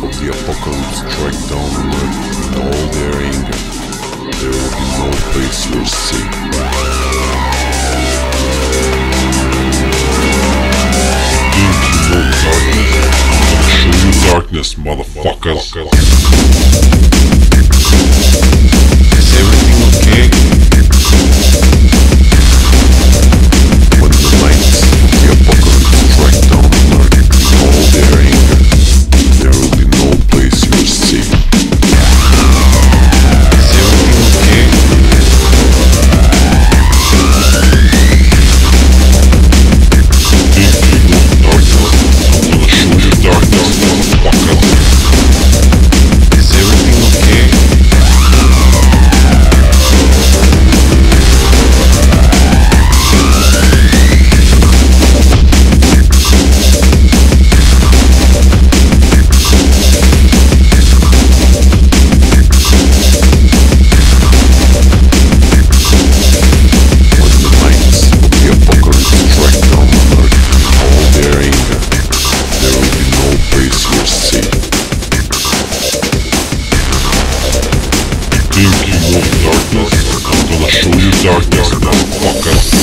the apocalypse strike down on earth in all their anger, there will be no place for sin. Think you know darkness? I'll show you darkness, motherfuckers. Dude, you want darkness? I'm gonna show you darkness, motherfucker.